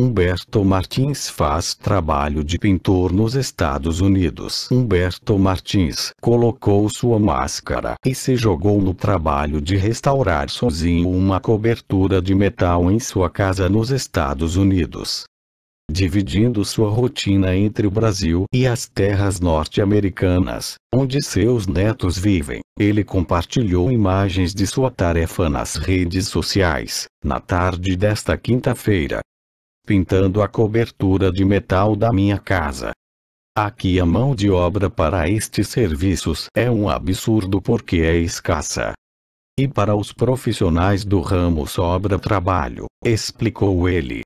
Humberto Martins faz trabalho de pintor nos Estados Unidos. Humberto Martins colocou sua máscara e se jogou no trabalho de restaurar sozinho uma cobertura de metal em sua casa nos Estados Unidos dividindo sua rotina entre o Brasil e as terras norte-americanas, onde seus netos vivem. Ele compartilhou imagens de sua tarefa nas redes sociais, na tarde desta quinta-feira. Pintando a cobertura de metal da minha casa. Aqui a mão de obra para estes serviços é um absurdo porque é escassa. E para os profissionais do ramo sobra trabalho, explicou ele.